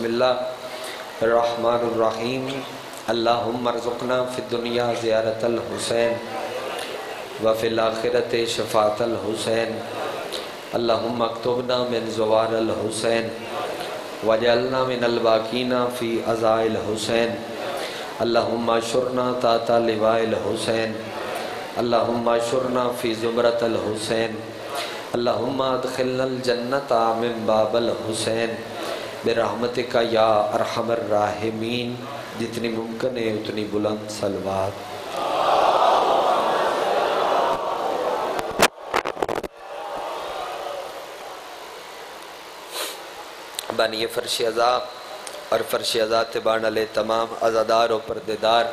بسم اللہ الرحمن الرحیم۔ اللہم ارزقنا فی الدنیا زیارت الحسین وفی الاخرت شفاعت الحسین۔ اللہم اکتبنا من زوار الحسین۔ وجعلنا من الباقین فی ازائل الحسین۔ اللہم شرنا تاتا لواء الحسین۔ اللہم شرنا فی زمرت الحسین۔ اللہم ادخلنا الجنت من باب الحسین۔ برحمتک یا ارحم الراحمین، جتنی ممکن ہے اتنی بلند سلوات۔ بانی فرش ازا اور فرش ازا تبان علیہ تمام ازادار و پردیدار،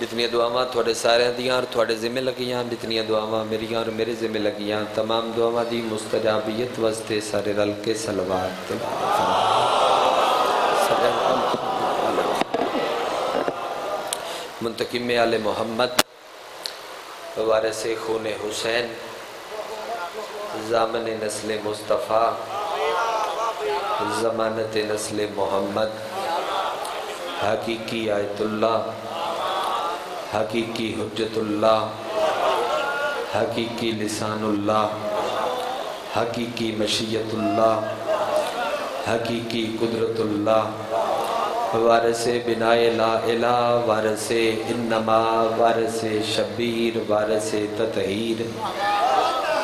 جتنی دعاواں تھوڑے سارے دیاں اور تھوڑے ذمہ لگیاں، جتنی دعاواں میریاں اور میرے ذمہ لگیاں، تمام دعاواں دی مستجابیت وستے سارے رل کے سلوات۔ منتقم آل محمد، وارث خون حسین، زامن نسل مصطفیٰ، زمانت نسل محمد، حقیقی آیت اللہ، حقیقی حجت اللہ، حقیقی لسان اللہ، حقیقی مشیت اللہ، حقیقی قدرت اللہ وارث بنائے لا الہ، وارث انما، وارث شبیر، وارث تطہیر۔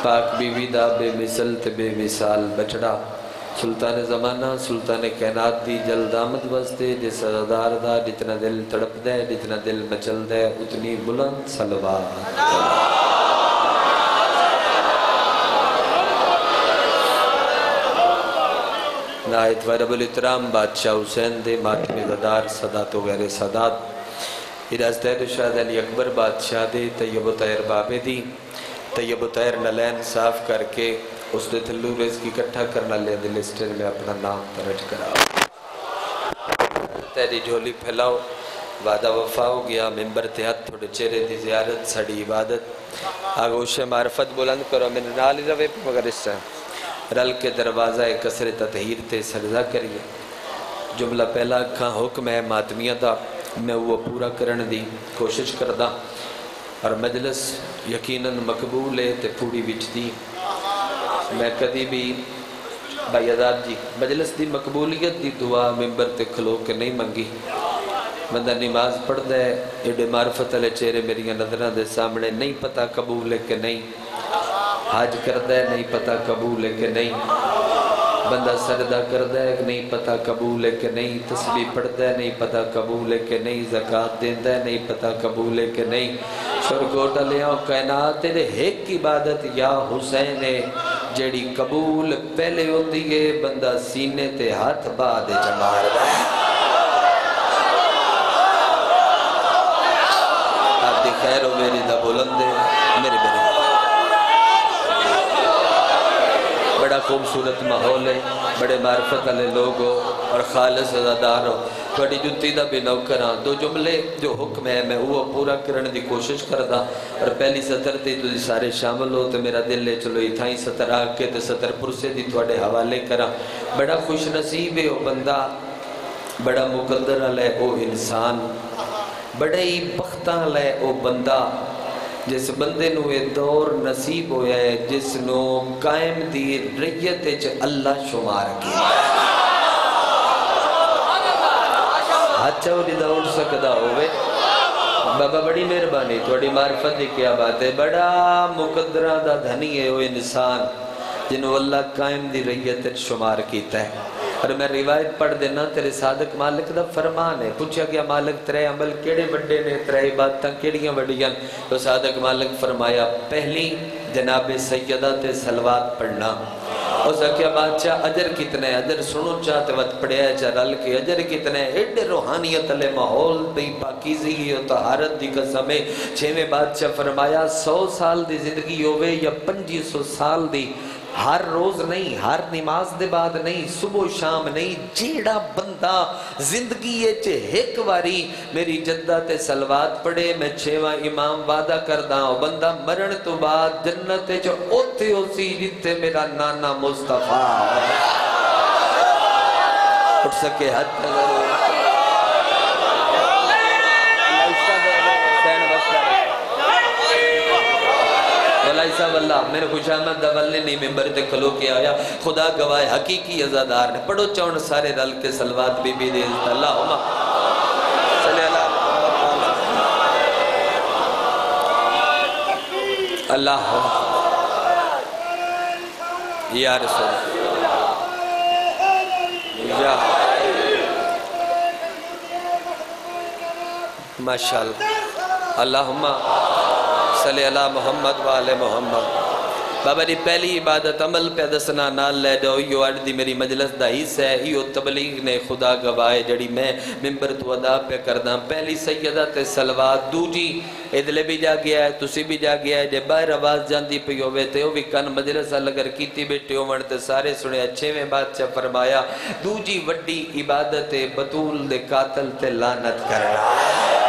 پاک بیوی دا بے مثل تے بے مثال بچڑا۔ سلطان زمانہ، سلطان کائنات دی جلد آمد وستے جس ازادار دا جتنا دل تڑپ دے جتنا دل مچل دے اتنی بلند سلوات نایت و رب الاترام بادشاہ حسین دے ماتم زدار صدات و غیر صدات اراز دید شاہد علی اکبر بادشاہ دے طیب و طیر بابے دی۔ طیب و طیر نلین صاف کر کے اس دے تھلو رزق اکٹھا کرنا لے دے لسٹر میں اپنا نام درج کرا تیری جھولی پھیلاؤ وعدہ وفا ہو گیا۔ ممبر تحت تھوڑے چہرے دی زیارت سڑی عبادت۔ آگوش معرفت بلند کرو۔ من نالی روے پہ مگر اس سے رل کے دروازہ کسر تطہیر تے سرزا کریے جملہ پہلا کھاں حکم ہے ماتمیہ دا، میں وہ پورا کرن دی کوشش کردہ اور مجلس یقیناً مقبول ہے تے پوری وچ دی۔ میں کدی بھی، بھائی آزاد جی مجلس دی مقبولیت دی دعا ممبر تے کھلو کے نہیں منگی۔ بندہ نماز پڑھ دے ایڈے معرفت علیہ چہرے میری نظرہ دے سامنے نہیں پتا قبول ہے کہ نہیں۔ حاج کردہ ہے، نہیں پتا قبول ہے کہ نہیں۔ بندہ سردہ کردہ ہے، نہیں پتا قبول ہے کہ نہیں۔ تسبیح پڑھدہ ہے، نہیں پتا قبول ہے کہ نہیں۔ زکاة دیندہ ہے، نہیں پتا قبول ہے کہ نہیں۔ سرگوٹا لے کائنات، تیرے ایک عبادت یا حسین ہے، جیڑی قبول پہلے ہوتی ہے۔ بندہ سینے تے ہاتھ بعد جمار دا ہے۔ آپ دی خیر ہو میری، دا بلندے میرے میرے بڑا خوبصورت ماحول ہے، بڑے معرفت علیہ لوگ ہو اور خالص ازادار ہو۔ بڑی جنتی دا بھی نوکر ہاں۔ دو جملے جو حکم ہے، میں وہ پورا کرنے دی کوشش کردہ اور پہلی سطر تے تو سارے شامل ہو تو میرا دل لے چلو۔ اتھائی سطر آکے تو سطر پرسے دی تھوڑے حوالے کرا بڑا خوش نصیب ہے وہ بندہ۔ بڑا مقدر علیہ او انسان۔ بڑے ہی بختہ علیہ او بندہ۔ جس بندے نو یہ دور نصیب ہویا ہے جس نو قائم دی ریت چ اللہ شمار کیا ہاتھ چاوری دا اٹھ سکدا ہوئے بابا بڑی مہربانی تھوڑی معرفت دی کیا بات ہے بڑا مقدرہ دا دھنی ہے وہ انسان جنہوں اللہ قائم دی ریت شمار کیتا ہے اور میں روایت پڑھ دینا، تیرے صادق مالک دا فرمان ہے۔ پوچھا گیا، مالک ترے عمل کیڑے بڑے نے؟ ترے عبادتاں کیڑیاں بڑیاں تو صادق مالک فرمایا، پہلی جناب سیدہ تے سلوات پڑھنا۔ اور زکیہ بادشاہ، اجر کتنے اجر سنو چاہتے وقت پڑھے ہے، چاہ رل کے اجر کتنے ایڈے روحانیت علیہ محول بھی پاکیزی و طہارت دی قسم قسمیں چھویں بادشاہ فرمایا، سو سال دی زندگی ہوئے یا پنجی سو سال دی ہر روز نہیں، ہر نماز دے بعد نہیں، صبح و شام نہیں، جیڑا بندہ زندگی چے ایک واری میری جدہ تے سلوات پڑے میں چھوہ امام وعدہ کردہ ہوں بندہ مرن تو بعد جنت جو اوتے ہو سی جتے میرا نانا مصطفیٰ اٹھ سکے حد تک مولائی صاحب اللہ، میرے خوش احمد دولنے نہیں، ممبر تے کھلو کے آیا۔ خدا گواہ حقیقی ازادار نے۔ پڑھو چون سارے رل کے سلوات بی بی دے۔ اللہ عمہ صلی اللہ اللہ۔ یا رسول یا۔ ماشاءاللہ۔ اللہم۔ صلی اللہ محمد والے محمد۔ بابا دی پہلی عبادت عمل پہ دسنا نال لے جاؤ یو اڑ دی میری مجلس دا حصہ ہے یو تبلیغ نے خدا گواہے جڑی میں ممبر تو ادا پہ کردہ پہلی سیدہ تے سلوات دو جی ادلے بھی جا گیا ہے، تسی بھی جا گیا ہے، جے باہر آواز جاندی پہ یو بیتے ہو بھی کن مجلس لگر کیتی بیٹے ہو ونتے سارے سنے اچھے میں بات چا فرمایا دو جی وڈی عبادت بطول دے قاتل تے لانت کرنا۔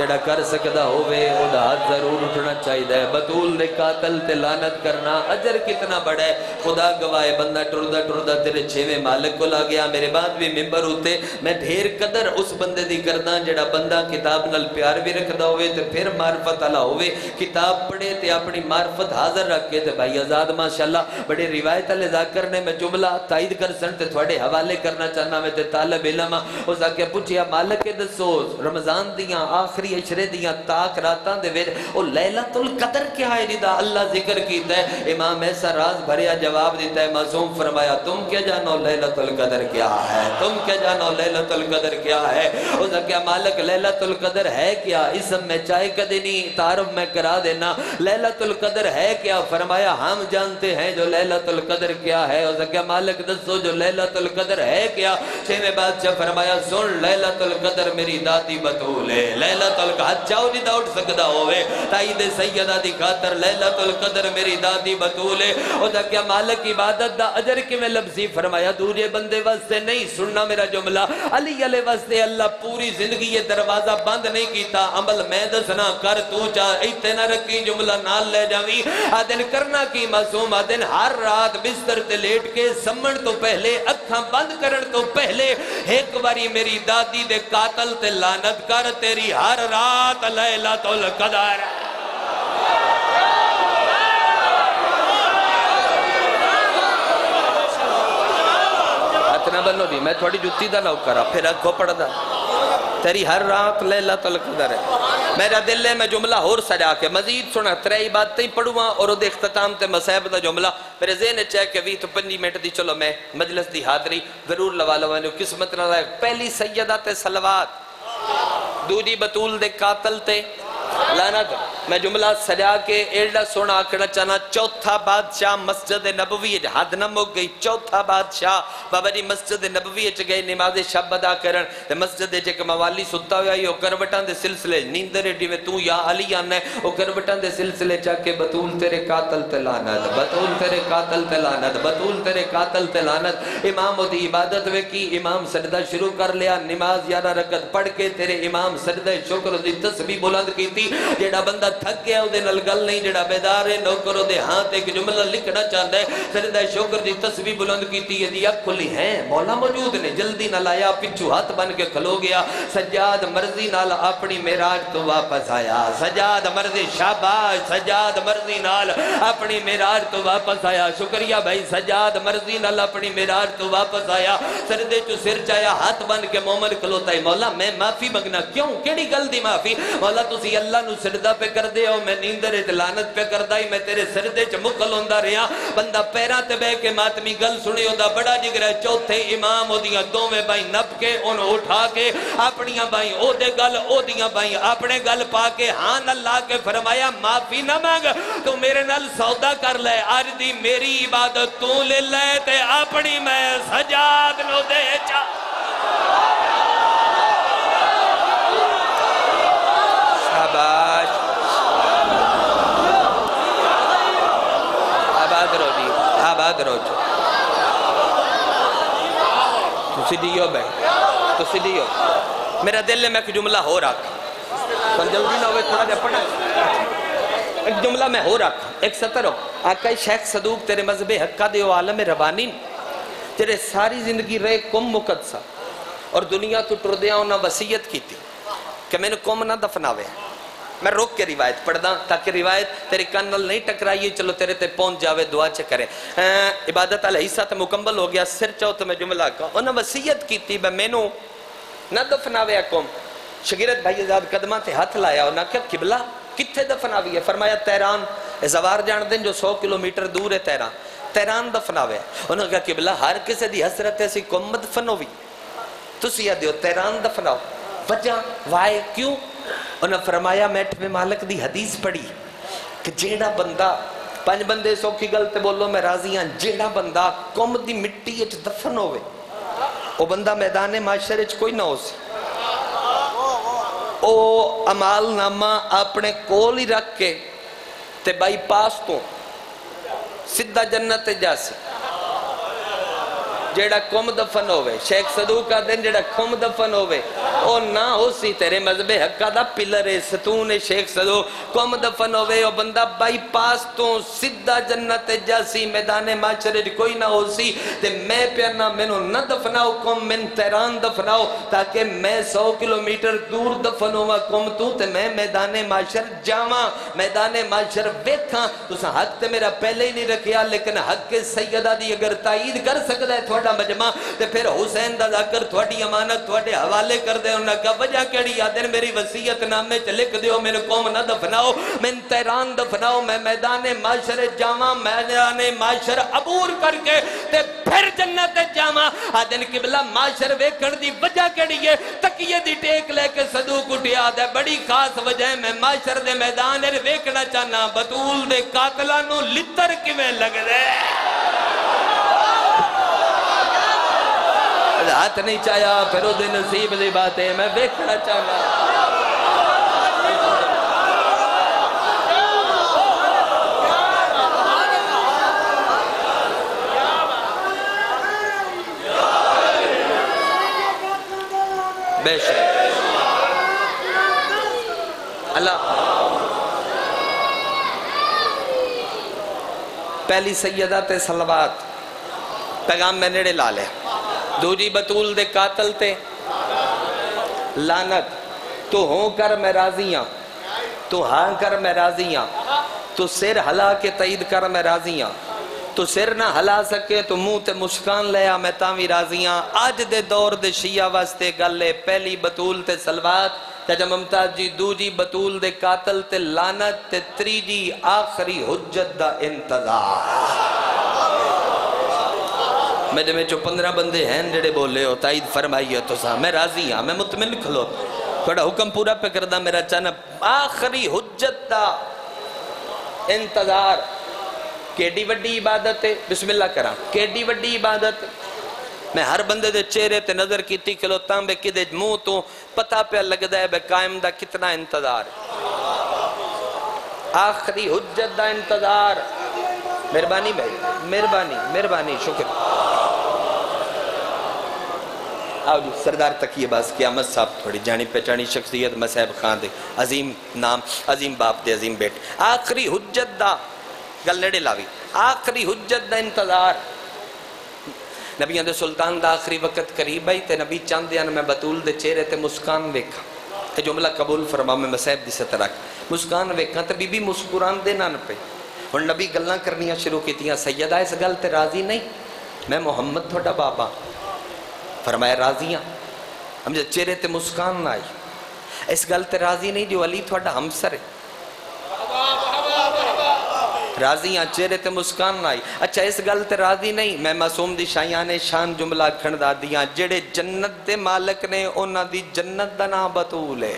جڑا کر سکتا ہوئے او دا ہاتھ ضرور اٹھنا چاہی دے بطول نے قاتل تے لانت کرنا اجر کتنا بڑا ہے۔ خدا گواہ بندہ ٹردہ ٹردہ تیرے چھوے مالک کو لاگیا میرے بعد بھی ممبر ہوتے، میں ڈھیر قدر اس بندے دی کردہ جڑا بندہ کتاب نل پیار بھی رکھ دا ہوئے تے پھر معرفت اللہ ہوئے کتاب پڑھے تے اپنی معرفت حاضر رکھے تے بھائی ازاد ماشاءاللہ بڑے روایت اللہ ذاکر نے میں جملہ تائید کر سن تے تھوڑے حوالے کرنا چاہنا میں تے طالب علم اس آکے پوچھیا، مالک دسو، رمضان دیاں آخری آخری اشرے دیاں تاک راتاں دے ویر او لیلت القدر کیا ہے جی جدا اللہ ذکر کیتا ہے۔ امام ایسا راز بھریا جواب دیتا ہے، معصوم فرمایا، تم کیا جانو لیلت القدر کیا ہے؟ تم کیا جانو لیلت القدر کیا ہے؟ اس کیا مالک لیلت القدر ہے کیا؟ اسم میں چاہے کدی نہیں، تعارف میں کرا دینا۔ لیلت القدر ہے کیا؟ فرمایا، ہم جانتے ہیں جو لیلت القدر کیا ہے۔ اس کیا مالک دسو جو لیلت القدر ہے کیا؟ چھے میں بادشاہ فرمایا، سن لیلت القدر میری دادی بطول ہے لیلت القدر ہاتھ چاہو نہیں دا اٹھ سکتا ہوئے۔ تائید سیدہ دی خاطر لیلت القدر میری دادی بطولے او دا کیا مالک عبادت دا عجر کی میں لبزی فرمایا دوجے بندے واسطے نہیں، سننا میرا جملہ۔ علی علی واسطے اللہ پوری زندگی یہ دروازہ بند نہیں کیتا۔ عمل میں دسنا کر، تو چاہ ایتے نہ رکھی، جملہ نال لے جاوی آدن کرنا کی معصوم؟ آدن ہر رات بستر تے لیٹ کے سمن تو پہلے، اکھاں بند کرن تو پہلے۔ ایک باری میری دادی دے قاتل تے لانت کر، تیری ہر رات لیلت القدر۔ اتنا بلو نہیں میں تھوڑی جتی دا نہ کرا، پھر اگو پڑھ دا۔ تیری ہر رات لیلت القدر ہے۔ میرا دل ہے، میں جملہ ہور سجا کے مزید سنا ترہی بات تھی پڑھوا اور دے اختتام تے مسائب دا جملہ۔ میرے ذہن چاہے کہ وی تو پنجی منٹ دی، چلو میں مجلس دی حاضری ضرور لوا لوا قسمت نہ لائے پہلی سیدہ تے سلوات دوجی بطول دے قاتل تے لعنت میں جملہ سجا کے ایڈا سونا آکڑا چانا، چوتھا بادشاہ مسجد نبوی حد نہ مک گئی، چوتھا بادشاہ بابا جی مسجد نبوی اچ گئے، نماز شب ادا کرن، تے مسجد جے کہ موالی ستا ہویا ہی او کروٹاں دے سلسلے نیندر ایڈی میں تو یا علی آنے او کروٹاں دے سلسلے چا کے بطول تیرے قاتل تے لانت بطول تیرے قاتل تے لانت بطول تیرے قاتل تے لانت امام دی عبادت وے کی؟ امام سجدہ شروع کر لیا، نماز یارہ رکت پڑھ کے تیرے امام سجدہ شکر دی تسبیح بلند کی تھی جیڑا بندہ تھک گیا دے نل گل نہیں جیڑا بیدار ہے نوکروں دے ہاتھ ایک جملہ لکھنا چاہتا ہے۔ سردہ شکر دی تصوی بلند کی تھی یہ دیا کھلی ہیں۔ مولا موجود نے جلدی نہ لایا پچھو ہاتھ بن کے کھلو گیا۔ سجاد مرضی نال اپنی میراج تو واپس آیا۔ سجاد مرضی شاباش، سجاد مرضی نال اپنی میراج تو واپس آیا۔ شکریہ بھائی، سجاد مرضی نال اپنی میراج تو واپس آیا۔ سردے چو سر چایا، ہاتھ بن کے مومن کھلوتا ہے۔ مولا، میں معافی مگنا کیوں؟ کیڑی گل دی معافی؟ مولا، تسی اللہ نو سردہ پہ کر کر دے ہو؟ میں نیندر اتلانت پہ کر دائی میں تیرے سردے چھ مکل ہوندہ رہا بندہ پیرا تے بے کے ماتمی گل سنی ہوندہ بڑا جگر ہے۔ چوتھے امام ہو دیا دو میں بائی نب کے ان اٹھا کے اپنیاں بائی او دے گل او دیا بائی اپنے گل پا کے ہان اللہ کے فرمایا، معافی نہ مانگ، تو میرے نل سودا کر لے۔ آج دی میری عبادت تو لے لے تے اپنی میں سجاد نو دے چاہ شاباش۔ آباد رو جی تو سیدھیو بے تو سیدھیو میرا دل میں ایک جملہ ہو رکھ سن جلدی ہوئے تھوڑا جب پڑھا ایک جملہ میں ہو رکھ ایک سطر ہو آقای شیخ صدوق تیرے مذہب حقہ دیو عالم ربانی جڑے ساری زندگی رہے کم مقدسہ اور دنیا تو ٹردیاں انہاں وسیعت کی تھی کہ میں نے کم نہ دفناوے میں روک کے روایت پڑھ دا تاکہ روایت تیرے کنل نہیں ٹکرائیے، چلو تیرے تے پہنچ جاوے، دعا چے کرے۔ عبادت علیہ حصہ تے مکمل ہو گیا، سر چاہو تو میں جملہ کا انہاں وسیعت کی تھی میں مینو نہ دفناوے کم شگیرت بھائی ازاد قدمہ تے ہاتھ لایا اور نہ کیا قبلہ کتھے دفناوی ہے؟ فرمایا، تیران زوار جان دیں جو سو کلومیٹر دور ہے تیران۔ تیران دفناوے۔ انہوں نے کہا قبلہ ہر کسے دی حسرت ایسی کم دفنوی۔ تو سیاہ دیو تیران دفناو وجہ، وائے کیوں؟ انہوں فرمایا میٹھ میں مالک دی حدیث پڑھی کہ جیڑا بندہ پانچ بندے سو کی گلتے بولو میں راضی ہاں جیڑا بندہ کم دی مٹی اچھ دفن ہوئے وہ بندہ میدان معاشرے چھ کوئی نہ ہو سی او عمال نامہ اپنے کول ہی رکھ کے تے بائی پاس تو سدھا جنت جا سے جیڑا کم دفن ہوئے شیخ صدوق کا دن جیڑا کم دفن ہوئے او نہ ہو سی تیرے مذہب حقہ دا پلر ستون شیخ صدوق، کم دفن ہوئے او بندہ بائی پاس تو سدھا جنت جاسی میدان ماچرے کوئی نہ ہو سی، تے میں پیرنا منو نہ دفناؤ، کم من تیران دفناؤ، تاکہ میں سو کلومیٹر دور دفن ہوا کم تو، تے میں میدان معاشر جاما میدان معاشر ویکھاں۔ تو سا حق تے میرا پہلے ہی نہیں رکھیا، لیکن حق کے سیدہ دی اگر تائید کر سکتا ہے، تھوڑا تھوڑا مجمع تے پھر حسین دا ذکر تھوڑی امانت تھوڑے حوالے کر دے، انہاں کہا، وجہ کیڑی یادن میری وسیعت نامے چ لکھ دیو، میرے قوم نہ دفناؤ، میں تیران دفناؤ، میں میدان معاشر جاواں میدان معاشر عبور کر کے تے پھر جنت جاواں آدن قبلہ معاشر ویکھن دی وجہ کیڑی ہے؟ تکیے دی ٹیک لے کے صدوق اٹھیا، دے بڑی خاص وجہ ہے، میں معاشر دے میدان ویکھنا چاہنا، بطول دے قاتلانو لتر کیویں لگ دے ہاتھ نہیں چاہیا پھر وہ دن نصیب دی باتیں میں بیکھنا چاہنا۔ بے شک۔ اللہ۔ پہلی سیدہ تے سلوات پیغام میں نیڑے لا لے۔ دوجی بطول دے قاتل تے۔ لانت تو ہوں کر میں راضیاں تو ہاں کر میں راضیاں تو سر ہلا کے تائید کر میں راضیاں تو سر نہ ہلا سکے تو منہ تے مسکان لیا میں تاوی راضیاں آج دے دور دے شیعہ واسطے گلے پہلی بطول تے سلوات۔ تجا ممتاز جی دو جی بطول دے قاتل تے لانت تے تری جی آخری حجت دا انتظار۔ میرے میں جو پندرہ بندے ہیں، جڑے بولے ہو، تائید فرمائیے تو سا میں راضی ہاں میں مطمئن کھلو۔ تھوڑا حکم پورا پہ کردہ میرا چانا آخری حجت دا انتظار۔ کیڈی وڈی عبادت ہے؟ بسم اللہ کرا۔ کیڈی وڈی عبادت۔ میں ہر بندے دے چہرے تے نظر کی تھی کلو تاں بے کدے مو تو پتا پہ لگ دا ہے بے قائم دا کتنا انتظار۔ آخری حجت دا انتظار۔ مہربانی بھائی، مہربانی مہربانی، شکر۔ آؤ جی، سردار تکیہ باز قیامت صاحب تھوڑی جانی پہچانی شخصیت مسیب خان دے، عظیم نام، عظیم باپ دے، عظیم بیٹ۔ آخری حجت دا گل لڑے لاوی۔ آخری حجت دا انتظار۔ نبی اندے سلطان دا آخری وقت قریب ہے تے نبی چاند دیاں میں بطول دے چہرے تے مسکان ویکھا تے جملہ قبول فرما میں مسیب دی سترک مسکان ویکھا تے بی بی مسکران دے نان پہ اور نبی گلنا کرنیاں شروع کی تیاں سیدہ اس گل تے راضی نہیں، میں محمد تھوڑا بابا۔ فرمایا، راضیاں، ہم جو چہرے تے مسکان نہ آئی اس گل تے راضی نہیں جو علی تھوڑا ہمسر ہے۔ راضیاں، چہرے تے مسکان نہ آئی اچھا اس گل تے راضی نہیں، میں معصوم دی شایان شان جملہ کھنڈا دیاں جڑے جنت دے مالک نے، انہاں دی جنت دا نام بتول ہے۔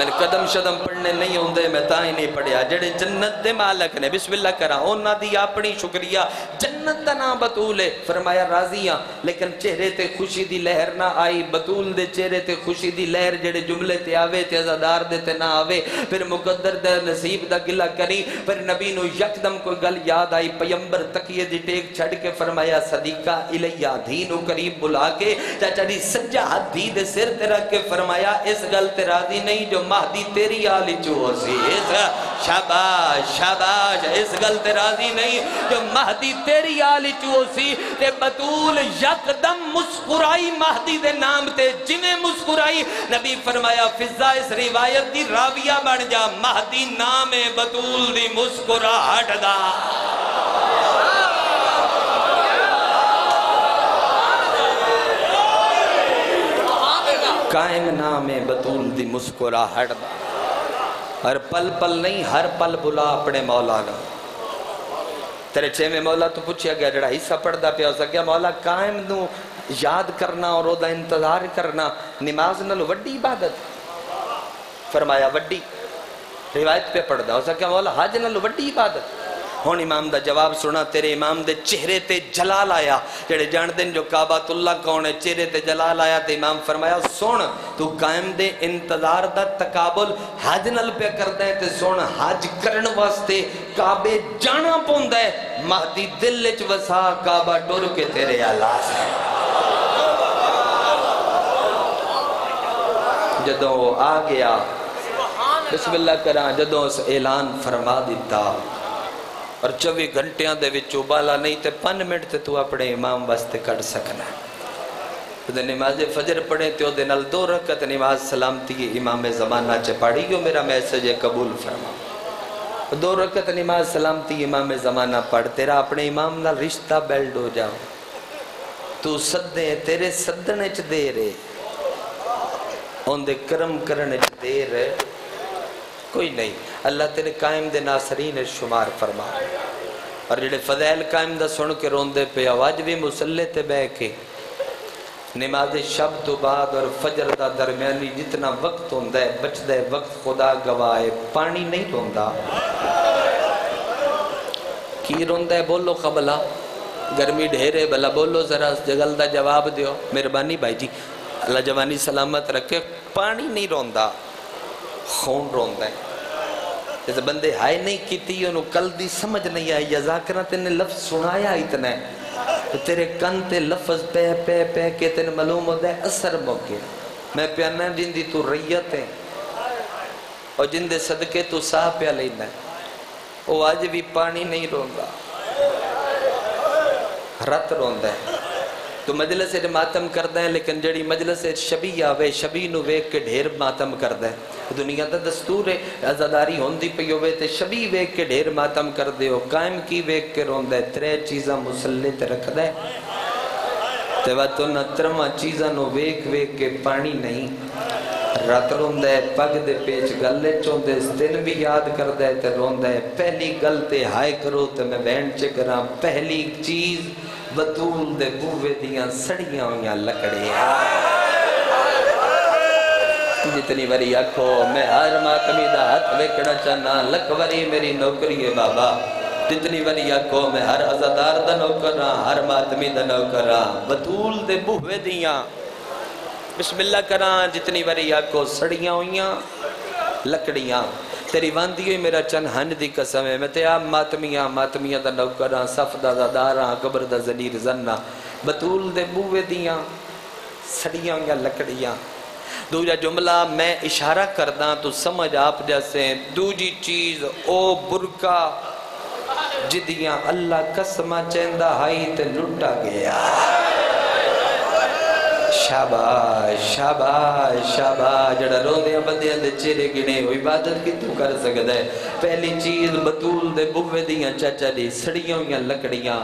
میں قدم شدم پڑھنے نہیں ہوں دے میں تاہی نہیں پڑھیا۔ جڑے جنت دے مالک نے بسم اللہ کرا اونا دی اپنی شکریہ۔ جنت دا نام بطول ہے، فرمایا راضیاں لیکن چہرے تے خوشی دی لہر نہ آئی۔ بطول دے چہرے تے خوشی دی لہر جڑے جملے تے آوے تے ازادار دے تے نہ آوے۔ پھر مقدر دے نصیب دا گلہ کری، پھر نبی نو یکدم کوئی گل یاد آئی۔ پیمبر تکیے دی ٹیک چھڑ کے فرمایا، صدیقہ الیہ دھینو قریب بلا کے۔ چاچا دی سجا ہاتھ دی دے سر تے رکھ کے فرمایا، اس گل تے راضی نہیں جو مہدی تیری آلی چو سی اس شاباش شاباش، اس گل راضی نہیں جو مہدی تیری آلی چو سی تے بطول یک دم مسکرائی مہدی دے نام تے جنہیں مسکرائی۔ نبی فرمایا، فضا اس روایت دی راویہ بن جا، مہدی نام بطول دی مسکرا ہٹ دا۔ قائم نام بطول دی مسکرا ہٹ دا۔ ہر پل پل نہیں، ہر پل بلا اپنے مولا نا تیرے چھے میں مولا تو پوچھیا گیا، جڑا حصہ پڑھ دا پیا ہو سکیا مولا، قائم نو یاد کرنا اور او دا انتظار کرنا نماز نلو وڈی عبادت۔ فرمایا وڈی، روایت پہ پڑھ دا ہو سکیا مولا حج نلو وڈی عبادت۔ ہون امام دا جواب سنا، تیرے امام دے چہرے تے جلال آیا۔ جڑے جان دن جو کعبات اللہ کون ہے، چہرے تے جلال آیا تے امام فرمایا، سن، تو قائم دے انتظار دا تقابل حج نل پہ کر دے تے سن، حج کرن واسطے کعبے جانا پوند ہے۔ مہدی دل لچ وسا، کعبہ ٹور کے تیرے آلاس ہے۔ جدوں آ گیا، بسم اللہ کران جدوں اس اعلان فرما دیتا اور چوی گھنٹیاں دے وچو بالا نہیں تے پن منٹ تے تو اپنے امام واسطے کٹ سکنا ہے تو نماز فجر پڑھیں تے دے نل دو رکھت نماز سلامتی امام زمانہ چے پاڑی گو میرا میسج قبول فرما دو رکھت نماز سلامتی امام زمانہ پڑھ تیرا اپنے امام نال رشتہ بیلڈ ہو جاؤ تو صدے تیرے صدنے چ دے رہے ان دے کرم کرنے چ دے رہے کوئی نہیں۔ اللہ تیرے قائم دے ناصرین شمار فرما۔ اور جڑے فضائل قائم دا سن کے رون دے پہ آواج بھی مسلح تے بے کے۔ نماز شب تو بعد اور فجر دا درمیانی جتنا وقت ہوندہ ہے بچ دے وقت خدا گوائے پانی نہیں روندہ کی روندہ ہے؟ بولو قبلہ۔ گرمی ڈھیرے بلا بولو ذرا۔ جگل دا جواب دیو۔ مہربانی بھائی جی۔ اللہ جوانی سلامت رکھے۔ پانی نہیں روندہ خون روندہ ہے۔ جیسے بندے ہائے نہیں کیتی، انہوں کل دی سمجھ نہیں آئی، یا ذاکرہ تینے لفظ سنایا اتنا ہے تو تیرے کن تے لفظ پہ پہ پہ کے تینے معلوم ہوتا ہے، اثر موقع۔ میں پیانا جن دی تو ریت ہے۔ اور جن دے صدقے تو ساہ پیا لینا ہے۔ وہ آج بھی پانی نہیں روندہ رت روندہ ہے۔ تو مجلس سے ماتم کردہ ہیں لیکن جڑی مجلس شبی آوے شبی نو ویک کے ڈھیر ماتم کردہ ہے۔ دنیا دا دستور ہے ازاداری ہوندی پہ ہوئے تے شبی ویک کے ڈھیر ماتم کردے ہو۔ قائم کی ویک کے روندہ ہے، ترے چیزاں مسلط رکھ دے تے وہ نترمہ چیزاں نو ویک ویک کے پانی نہیں۔ رات روندہ ہے، پگ دے پیچ گلے چوندے دن بھی یاد کردہ ہے تے روندہ ہے۔ پہلی گل تے ہائے کرو تے میں بین چکرا پہلی چیز بطول دے بووے دیاں سڑیاں ہویاں لکڑیاں جتنی وری آکھو میں ہر ماتمی دا ہاتھ ویکڑا چانا لک وری میری نوکری ہے بابا جتنی وری آکھو میں ہر عزدار دا نوکرا ہر ماتمی دا نوکرا بطول دے بووے دیاں بسم اللہ کران جتنی وری آکھو سڑیاں ہویاں لکڑیاں تیری واندی ہوئی، میرا چن ہن دی قسم ہے۔ میں تے آپ ماتمیاں ماتمیاں دا نوکراں صف دا دا قبر دا زنیر زنہ بطول دے بوے دیاں، سڑیاں یا لکڑیاں۔ دو جملہ، میں اشارہ کرداں تو سمجھ آپ جیسے دو جی چیز، او برکا جدیاں، اللہ قسمہ چیندہ ہائی تے لٹا گیا۔ شاباش شاباش شاباش. جڑا رو دیا بندیاں دے چیرے گنے، وہ عبادت کی تو کر سکتا ہے؟ پہلی چیز بطول دے بوے دیاں چچا دی سڑیوں یا لکڑیاں۔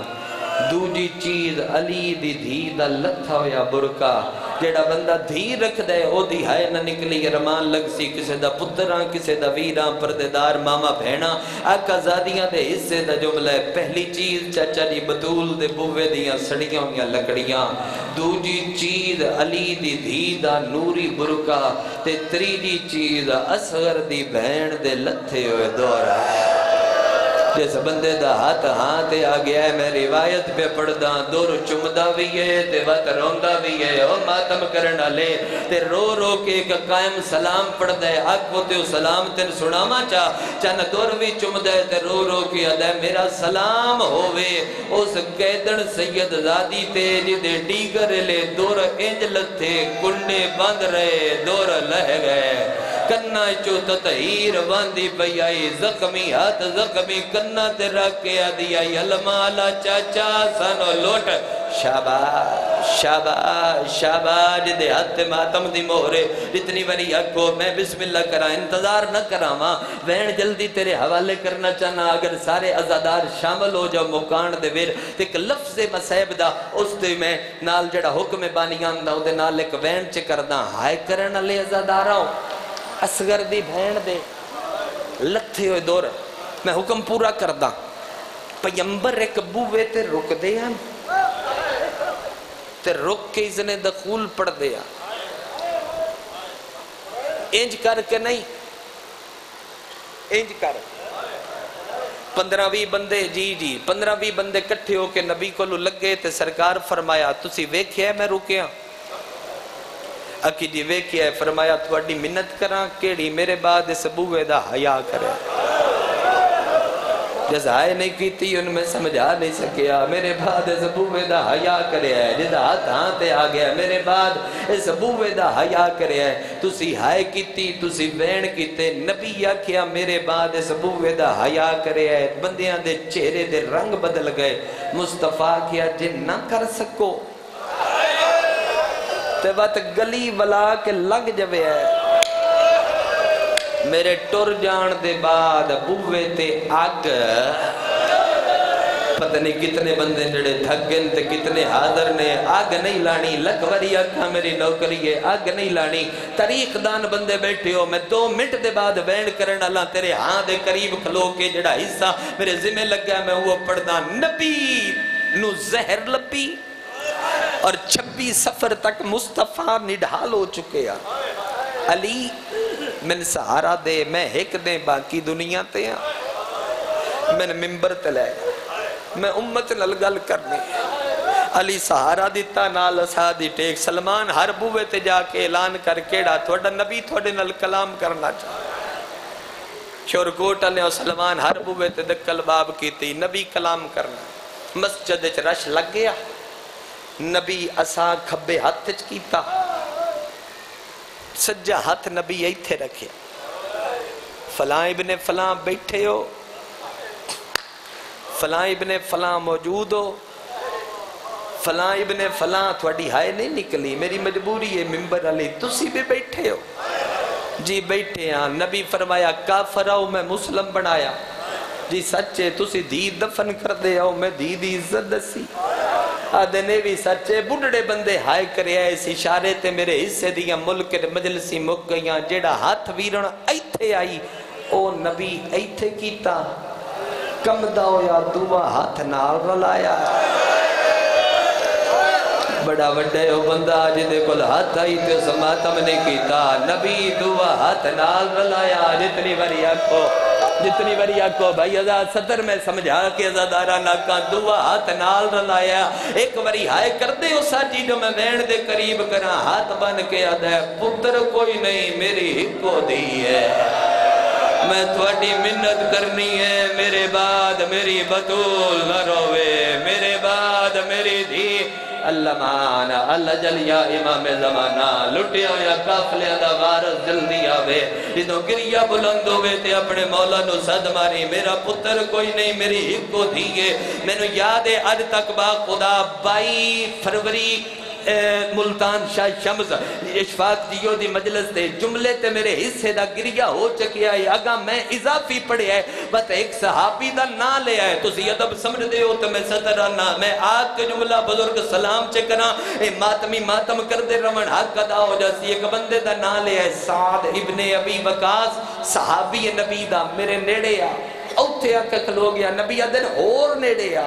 دوجی چیز علی دی دھی دا لتھا ہویا برکا۔ جیڑا بندہ دھی رکھ دے او دی ہائے نہ نکلی رمان لگ سی کسے دا پتران کسے دا ویران پردیدار، ماما بھینا آقا زادیاں دے حصے دا جملہ ہے، پہلی چیز چچا دی بطول دے بوے دیاں سڑیاں یا لکڑیاں، دوجی چیز علی دی دھی دا نوری برکا، تے تریجی چیز اصغر دی بہن دے لتھے ہوئے دورا ہے جس بندے دا ہاتھ ہاں تے آ گیا ہے، میں روایت پہ پڑھ دا دور چمدہ بھی ہے تے وقت روندہ بھی ہے۔ او ماتم کرنا لے تے رو رو کے ایک قائم سلام پڑھ دے حق کو تے سلام تین سناما چاہ چاہ دور بھی چمدہ ہے تے رو رو کے ادھے میرا سلام ہوئے اس قیدن سید زادی تے جدے ڈیگر لے دور انجل تھے کنڈے بند رہے، دور لہ گئے۔ کنہ چو تطہیر باندی پئی آئی زخمی ہاتھ زخمی کنہ تے رکھے آدھی آئی علمالا چاچا سانو لوٹ شاباش شاباش شاباش دے ہاتھ ماتم دی مہرے جتنی بری اکو میں بسم اللہ کرا انتظار نہ کرا ماں وین جلدی تیرے حوالے کرنا چاہنا اگر سارے ازادار شامل ہو جاؤ مکان دے ویر تے ایک لفظ مسیب دا اس دے میں نال جڑا حکم بانیان دا دے نال ایک وین چکر دا ہائے کرنا لے ازاداراؤں اسگر دی بھین دے لتھے ہوئے دور میں حکم پورا کردہ پیمبر ایک بووے تے رک دیا تے رک کے ازن دخول پڑ دیا انج کر کے نہیں انج کر پندرہ بھی بندے جی جی پندرہ بھی بندے کٹھے ہو کے نبی کو لگے تے سرکار فرمایا تسی ویکھیا ہے میں رکیا اکی جی ویکھیا ہے، فرمایا، تھوڑی منت کراں، کیڑی میرے بعد اس بوئے دا حیاء کرے۔ جزائے نہیں کیتی، ان میں سمجھا نہیں سکیا۔ میرے بعد اس بوئے دا حیاء کرے ہے۔ جدا ہاتھ ہانتے آ گیا میرے بعد اس بوئے دا حیاء کرے ہے۔ تسی ہائے کیتی، تسی وین کیتے۔ نبی آکھیا، میرے بعد اس بوئے دا حیاء کرے ہے۔ بندیاں دے چہرے دے رنگ بدل گئے۔ مصطفیٰ کیا جن نہ کر سکو تے بات گلی ولا کے لگ جوے ہے۔ میرے ٹر جان دے بعد بوے تے آگ پتہ نہیں کتنے بندے جڑے تھگن تے کتنے حاضر نے۔ آگ نہیں لانی لکوری اکھا میری نوکری ہے آگ نہیں لانی۔ طریق دان بندے بیٹھے ہو، میں دو منٹ دے بعد وین کرن اللہ تیرے ہاں دے قریب کھلو کے جڑا حصہ میرے ذمہ لگ گیا میں وہ پڑھدا نبی نو زہر لپی اور چھبی سفر تک مصطفیٰ نڈھال ہو چکے ہیں۔ علی، من سہارا دے، میں ایک دے، باقی دنیا تے ہیں۔ میں ممبر تلے میں امت نلگل کرنے علی سہارا دیتا، نال اسادی ٹیک۔ سلمان، ہر بوے تے جا کے اعلان کر کیڑا تھوڑا نبی تھوڑے نل کلام کرنا چاہا شورکوٹ علیہ و سلمان، ہر بوے تے دکل باب کی تی نبی کلام کرنا۔ مسجد رش لگ گیا۔ نبی اسا کھبے ہاتھ کیتا۔ سجا ہاتھ نبی ایتھے رکھے۔ فلاں ابن فلاں بیٹھے ہو۔ فلاں ابن فلاں موجود ہو۔ فلاں ابن فلاں تھوڑی ہائے نہیں نکلی۔ میری مجبوری ہے ممبر علی، تسی بھی بیٹھے ہو۔ جی بیٹھے ہیں نبی فرمایا، کافر آؤ، میں مسلم بنایا۔ جی سچے، تسی دی دفن کر دے آؤ، میں دی دی عزت دسی۔ آدھنے بھی سچے بڑھڑے بندے ہائے کرے آئے اس اشارے تے میرے حصے دیا ملک مجلسی مک گئیاں، جیڑا ہاتھ ویرن ایتھے آئی، او نبی ایتھے کیتا۔ کم داؤ یا دعا ہاتھ نال رلایا۔ بڑا وڈے ہو بندہ جدے کل ہاتھ آئی تے سماتم نے کیتا۔ نبی دعا ہاتھ نال رلایا، جتنی بری آکھو۔ جتنی بری آکھو بھائی ازاد صدر میں سمجھا کہ ازادارہ ناکاں دعا ہاتھ نال رلایا۔ ایک بری ہائے کر دے اس ساچی جو میں وین دے قریب کرا ہاتھ بن کے آدھا ہے، پتر کوئی نہیں، میری ہکو دی ہے۔ میں تھوڑی منت کرنی ہے، میرے بعد میری بطول نہ روے۔ میرے بعد میری دھی اللہ مانا اللہ جلیا امام زمانہ، لٹیا ہویا کافلے دا غارت جلدی آوے جدو گریا بلند ہوئے تے اپنے مولا نو صد ماری، میرا پتر کوئی نہیں، میری ہکو دیئے میں نو یاد ہے آج تک با خدا بائی فروری ملتان شاہ شمس، اشفاق دیو دی مجلس دے جملے تے میرے حصے دا گریا ہو چکیا ہے اگا میں اضافی پڑھے ہے بس ایک صحابی دا نا لے آئے تو سی ادب سمجھ دے ہو تو میں صدر آنا، میں آگ کے جملہ بزرگ سلام چکنا اے ماتمی ماتم کر دے رمن، حق ادا ہو جاسی ایک بندے دا نا لے آئے، سعد ابن ابی وقاس صحابی نبی دا میرے نیڑے آ اوتھے آکے کھلو گیا نبی ادن اور نیڑے آ۔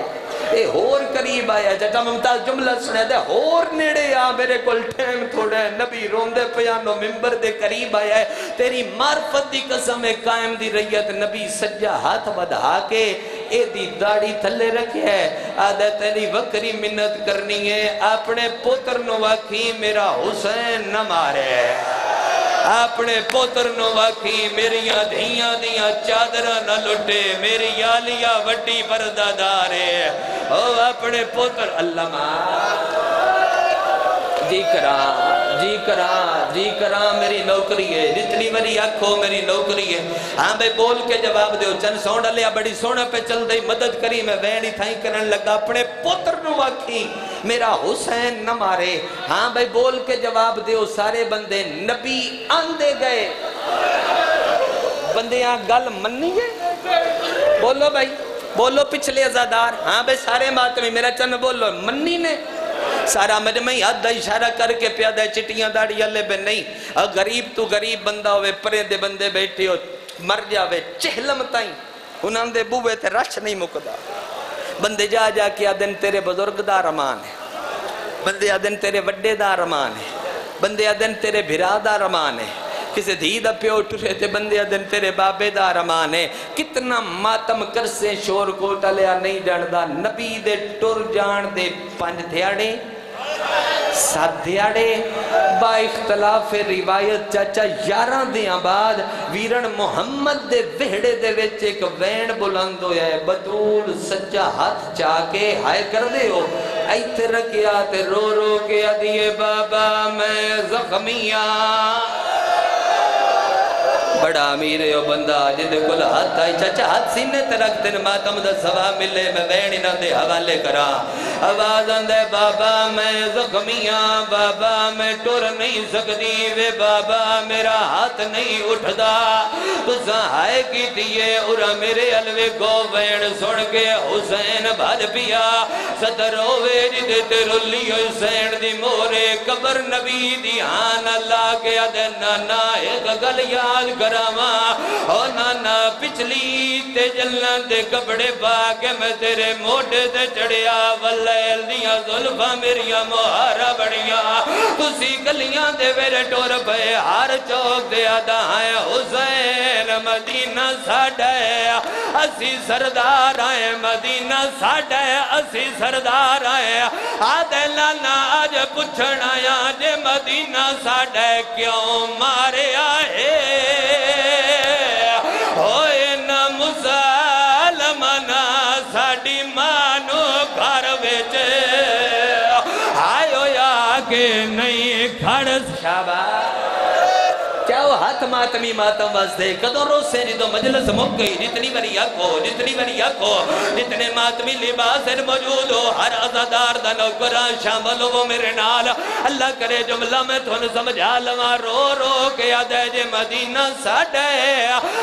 اے ہور قریب آیا جٹا ممتاز جملہ سنے دے، ہور نیڑے آ۔ میرے کل ٹھیم تھوڑے نبی رون دے پیانو ممبر دے قریب آیا ہے۔ تیری معرفت دی قسم قائم دی رئیت نبی سجا ہاتھ بدھا کے اے دی داڑی تھلے رکھے ہے۔ آدھا تیری وکری منت کرنی ہے۔ اپنے پوتر نو واقعی میرا حسین نہ مارے۔ ہے اپنے پوتر نو واقعی میریاں دھیاں دیاں چادرہ نہ لٹے، میری آلیا وڈی پردہ دارے۔ او اپنے پوتر اللہ مار جی کرا جی کرا جی کرا میری نوکری ہے جتنی بری آکھو میری نوکری ہے ہاں بے بول کے جواب دیو چن سوڑا لیا بڑی سوڑا پہ چل دے مدد کری میں وینی تھائی کرن لگا اپنے پتر نو آکھی میرا حسین نہ مارے ہاں بے بول کے جواب دیو سارے بندے نبی آندے گئے بندے یہاں گل مننی ہے بولو بھائی بولو پچھلے ازادار ہاں بے سارے ماتمی میرا چن بولو مننی نے سارا میرے میں حد اشارہ کر کے پیادہ چٹیاں داڑی اللہ بے، نہیں۔ غریب تو غریب بندہ ہوئے، پرے دے بندے بیٹھے ہو، مر جاوے، چہلم تائیں۔ انہاں دے بوے تے رش نہیں مکدا۔ بندے جا جا کے آدن تیرے بزرگ دا رمان ہے۔ بندے آدن تیرے وڈے دا رمان ہے۔ بندے آدن تیرے بھرا دا رمان ہے۔ کسے دھی دا پیو اٹھے تھے بندے دن تیرے بابے دا رمان ہے۔ کتنا ماتم کر سے شور کو ٹلیا نہیں جاندہ نبی دے ٹر جان دے پنج تھیاڑے سات دیاڑے با اختلاف روایت چاچا یاران دیاں بعد ویرن محمد دے وہڑے دے ویچ ایک وین بلند ہویا ہے بطول سچا ہاتھ چاکے ہائے کر دے ہو ایت رکیا تے رو رو کے ادیے بابا میں زخمیاں بڑا امیر ہے بندہ جدے کل ہاتھ آئی چچا ہاتھ سینے ترک دن ماتم دا سوا ملے میں وینی نہ دے حوالے کرا آواز اندے بابا میں زخمیاں بابا میں ٹور نہیں سکتی وے بابا میرا ہاتھ نہیں اٹھ دا تو کی دیئے اور میرے علوے کو وین سن کے حسین بھال پیا۔ صدر ہوئے جدے تیرلی حسین دی مورے قبر نبی دی آن اللہ کے ادھے نانا ایک گل یاد کر کراما او نانا پچھلی تے جلن دے کپڑے باگے میں تیرے موڑے دے چڑیا واللیل دیا ظلفہ میریا مہارا بڑیا کسی گلیاں دے میرے ٹور پہ ہر چوک دے آدھائیں حسین مدینہ ساڑھے اسی سردار آئے، مدینہ ساڑھے اسی سردار آئے آدھے لانا آج پچھنا یا جے مدینہ ساڑھے کیوں مارے آئے نہیں کھڑس شابہ کیا وہ ہاتھ ماتمی ماتم واسدے کدوں رو سے جدو مجلس مک گئی جتنی بری آکھو جتنی بری آکھو جتنے ماتمی لباس ان موجود ہو ہر ازادار دنو قرآن شامل ہو میرے نال اللہ کرے جملہ میں تھون سمجھا لما رو رو کے آدھے جے مدینہ ساڑھے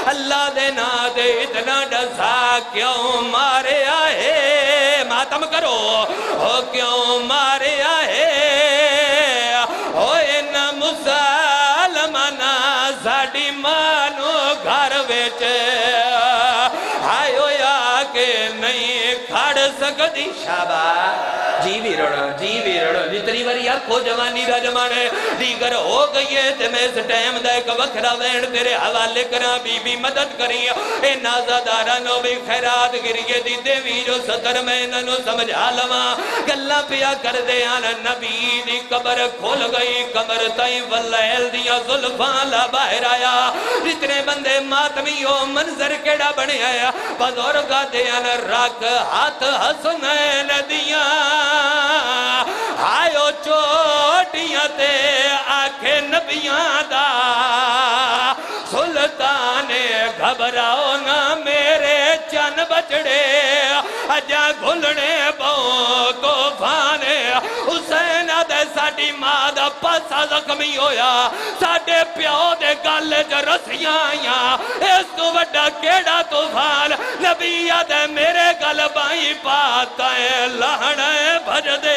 اللہ دے نا دے اتنا ڈسا کیوں مارے آئے ماتم کرو ہو کیوں مارے آئے نہیں کھڑ سکتی شابہ جی بھی رڑا جی بھی رڑا جتنی باری آکھو جوانی دا جمانے دیگر ہو گئی ہے تے میں اس دے ایک وکھرا وین تیرے حوالے کرا بی بی مدد کری اے نازہ دارانو بھی خیرات گریے دی دیوی جو ستر میں انہوں سمجھا لما گلہ پیا کر دے آنا نبی دی قبر کھول گئی قبر تائیں واللیل دیا ظلفان لا باہر آیا جتنے بندے ماتمی ہو منظر کیڑا بنے آیا بزرگا دے آنا رکھ ہاتھ حسنین دیا آئیو چوٹیاں تے آکھے نبیاں دا۔ سلطان گھبراؤ نا میرے چن بچڑے۔ اجا گھلنے بہو تو فانے حسین دے ساڑی ماں دا پاسا زخمی ہویا۔ ساڑے پیو دے گل جو رسیاں آیا اس کو وڈا کیڑا توفان نبی دے میرے گل بائی پاتا ہے لہنے بھج دے۔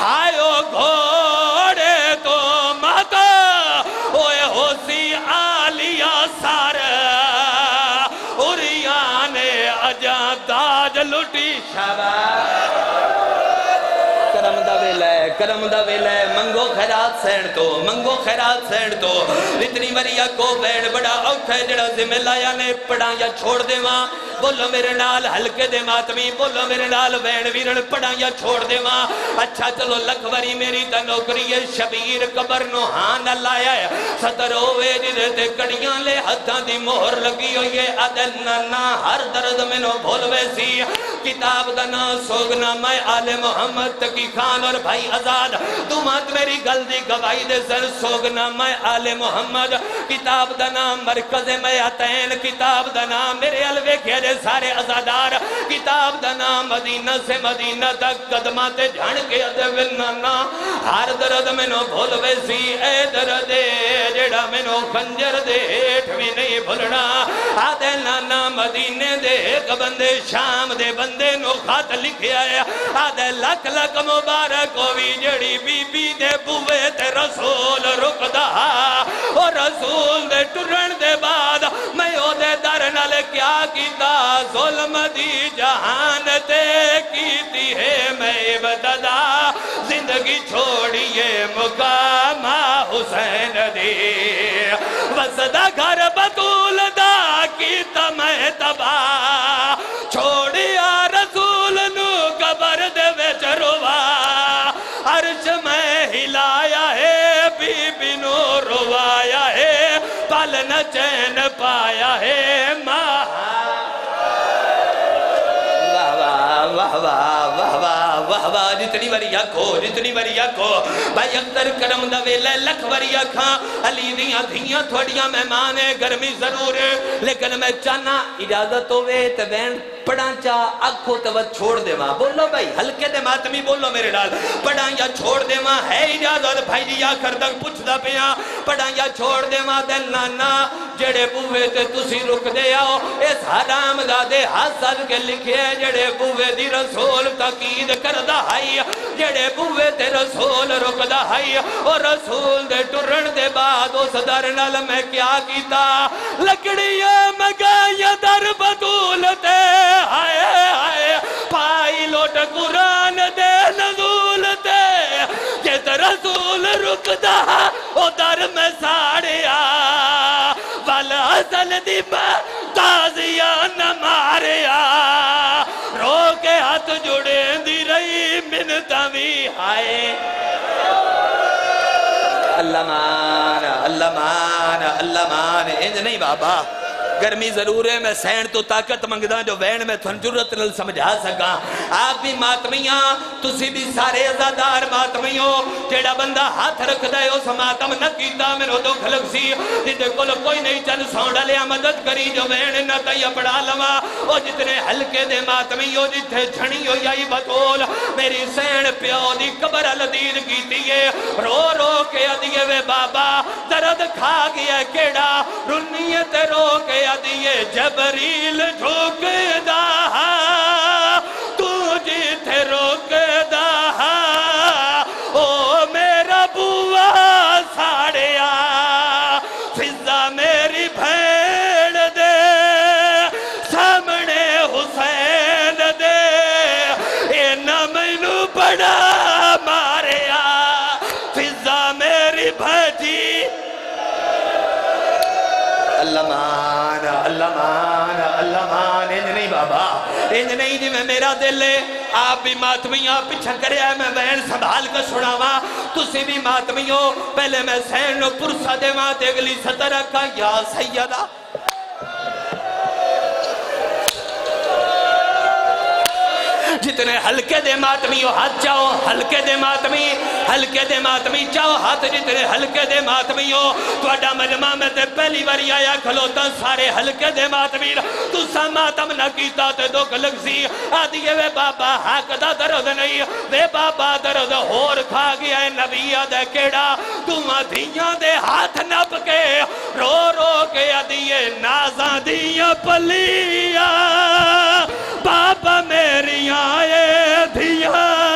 ہائیو گھوڑے تو ماتا ہوئے ہو سی آلیا سار اریانے اجا داج لٹی شبہ کرم دا ویلہ ہے، منگو خیرات سین تو، منگو خیرات سین تو۔ اتنی وریا کو بیڑ بڑا اوکھ ہے جڑا زمہ لایا نے پڑا یا چھوڑ دے ماں بولو میرے نال، ہلکے دے ماتمی، بولو میرے نال، وین ویرن پڑا چھوڑ دے ماں۔ اچھا چلو لکھوری میری تا نوکری ہے، شبیر قبر نو ہان اللہ ہے۔ صدر ہوئے جدے تے کڑیاں لے حداں دی مہر لگی ہوئی ہے۔ عدل نانا ہر درد میں نو بھولوے سی۔ کتاب دنا سوگنا میں آل محمد تکی خان اور بھائی ازاد تو مات میری گل دی گواہی دے سر سوگنا میں آل محمد۔ کتاب دنا مرکز میں اتین۔ کتاب دنا میرے علوے گھیرے کھیرے سارے ازادار کتاب دنا مدینہ سے مدینہ تک قدمات جھان کے ادھے نانا ہر درد میں نو بھولوے سی، اے دردے جڑا میں نو خنجر دے، ایٹھ بھی نہیں بھولنا۔ آدھے نانا مدینے دے، ایک بندے شام دے بندے نو خط لکھے آیا آدھے لک لک مبارک ہوئی جڑی بی بی دے بوے تے رسول رک دا او رسول دے ٹرن دے بعد در نال کیا کیتا؟ ظلم دی جہان تے کیتی ہے میں بددا زندگی چھوڑیے مقام حسین دی۔ وسدا گھر بطول دا کیتا میں تباہ۔ جتنی وری آکھو جتنی وری آکھو بھائی اکتر کرم دا ویلے لکھ وری آکھاں علی دیاں دھیاں تھوڑیاں مہمان ہے گرمی ضرور ہے لیکن میں چاہنا اجازت ہوئے تے بین پڑھاں چاہ اکھو تو چھوڑ دے ماں بولو بھائی ہلکے دے ماتمی بولو میرے ڈال پڑھاں یا چھوڑ دے ماں ہے اجازت بھائی جی آخر تک پوچھ دا پیاں پڑھاں یا چھوڑ دے ماں دل نانا جڑے بوے تے تسی رک دے آؤ اس حرام دادے حسد کے لکھے جڑے بوے دی رسول تقید کردہ ہائی جڑے بوے تے رسول رکدہ ہائی اور رسول دے ٹرن دے بعد اس در نل میں کیا کیتا لکڑیاں مگائیاں در بدول تے ہائے ہائے پائی لوٹ قرآن دے نزول تے جت رسول رکدہ او در میں ساڑیا۔ والا حسن دی میں تازیاں نہ ماریا۔ رو کے ہاتھ جڑے دی رہی منتا بھی آئے اللہ مان اللہ مان اللہ مان۔ انج نہیں بابا۔ گرمی ضرور ہے، میں سین تو طاقت منگدہ جو وین میں تھن جرت نل سمجھا سکا آپ بھی ماتمیاں، تسی بھی سارے ازادار ماتمیوں، جیڑا بندہ ہاتھ رکھ دے اس ماتم نہ کیتا میں رو دو کھلک سی جتے کل کوئی نہیں، چل سونڈا لیا، مدد کری جو وین نہ تیا پڑا لما او جتنے ہلکے دے ماتمیوں جتے جھنی ہو یائی بطول۔ میری سین پیو دی قبر لدید کیتی ہے۔ رو رو کے ادیے وے بابا، درد کھا گیا کیڑا؟ رنیت رو کے دیئے جبریل جھوک دا جی میں آپ بھی ماتمیاں پچھا کریا ہے میں وین سنبھال کر سناوا تسی بھی ماتمیوں، پہلے میں سین پرسا دے مات گلی سطر کا یا سیدہ۔ جتنے ہلکے دے ماتمی ہو ہاتھ چاہو، ہلکے دے ماتمی، ہلکے دے ماتمی چاہو، ہاتھ جتنے ہلکے دے ماتمی ہو۔ تو اڈا مجمع میں تے پہلی باری آیا کھلوتا سارے ہلکے دے ماتمی۔ تو سا ماتم نہ کیتا تے دو کلک سی آدھیے وے بابا حق دا درد نہیں۔ وے بابا درد ہور کھا گیا ہے، نبی دے کیڑا؟ تو مدھیاں دے ہاتھ نپ کے رو رو کے آدھیے نازاں دیا پلیا بابا میری آئے دیا